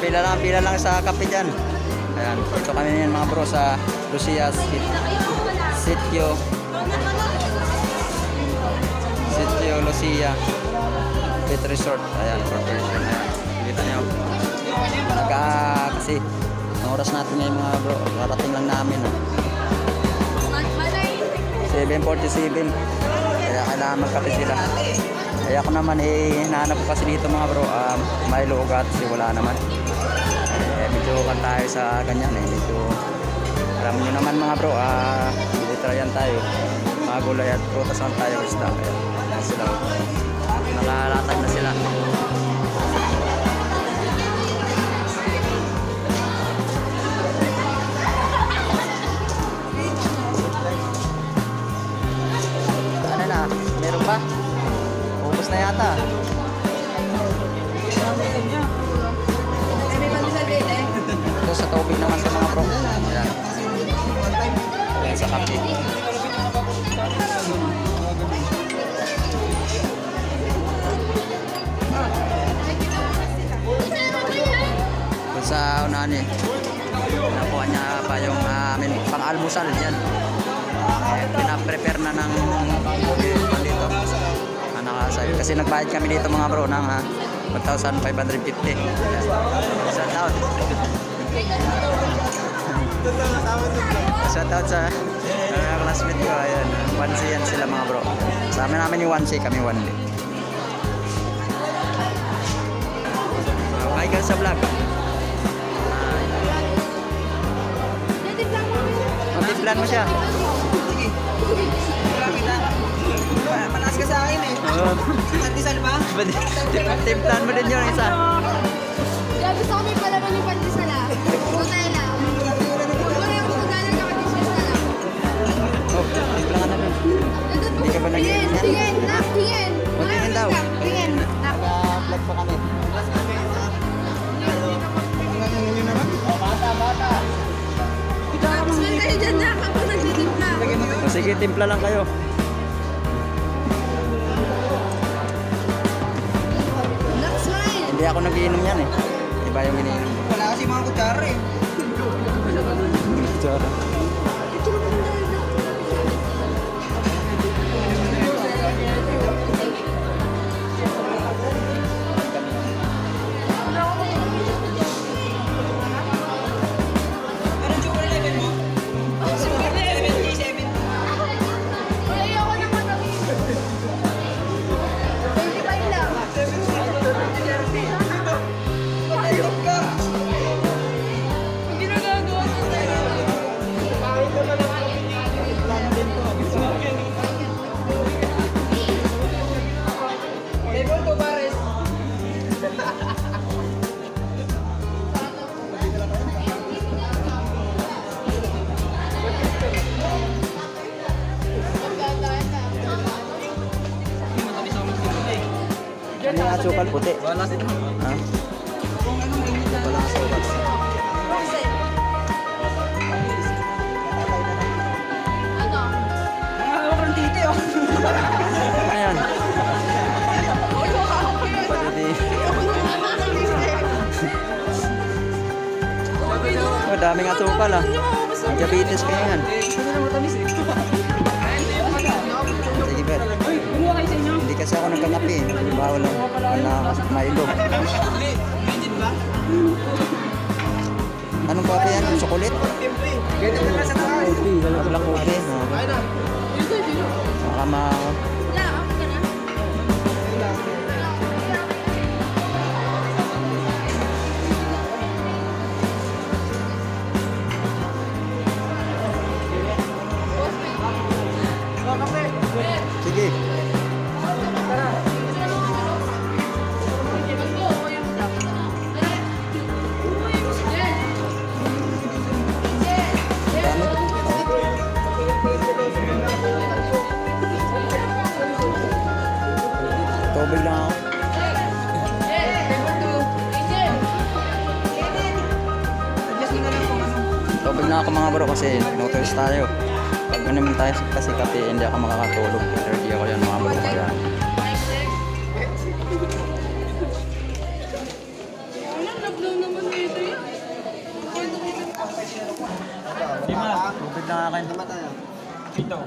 pila lang, pila lang sa kape dyan. Ayan, dito kami ngayon mga bro sa Lucia Sit- Sitio. Sitio Lucia Pet Resort. Ayan, corporation. Ayan, kita niyo. Nagka, kasi, ang oras natin ngayon mga bro, karating lang namin. Oh. 7.47 kaya kailangan magkape sila kaya ako naman eh hinahanap ko kasi dito mga bro um, may lugat kasi wala naman eh, medyo kan tayo sa ganyan eh medyo alam nyo naman mga bro ah uh, tayo. Mga gulay at prutas naman tayo kaya ayan sila. Nakalatag na sila. Ano na meron pa? Ubos na yata sa tubig naman sa mga bro ayan ayan sa kape Doon sa unahan eh. Nakuha niya pa yung uh, pang-almusal yan. Eh, pinaprepare na ng dito. Na nakasay. Kasi nagbayad kami dito mga bro ng uh, 1,550. Ayan. Shout out. Shout out sa uh, classmate ko. Ayan. 1C yan sila mga bro. Sa amin namin yung 1C, kami 1D. Okay ka sa vlog. Magtiplan mo siya. Manaas ka sa akin eh. Oo. Artisan ba? Timplan mo din yung isa. Grabe sa kami pala ni Pandesala. Nutella. Timpla lang kayo. Hindi ako nagiinom yan eh. Iba yung iniinom. Wala kasi mga kutsara eh. Ano yung asukal puti? Wala din. Ha? Wala asukal. Ano? Ang hawak ng titi oh. Ayan. Oh, daming asukal ah. Diabetes kayo yan. Ano na matamis eh. Kasi ako nagkakape. eh. Hindi ba wala, wala mailog. Imagine ba? Anong kape yan? Chocolate? Siyempre. Ganito na sa taas. Black coffee. Oh. Ayun na. Baka ma... Tulog na ako mga bro kasi notice tayo. Pag naman tayo kasi kape, hindi ako makakatulog. Energy ako yan mga bro. Kaya Dimas, tubig na akin. Dito.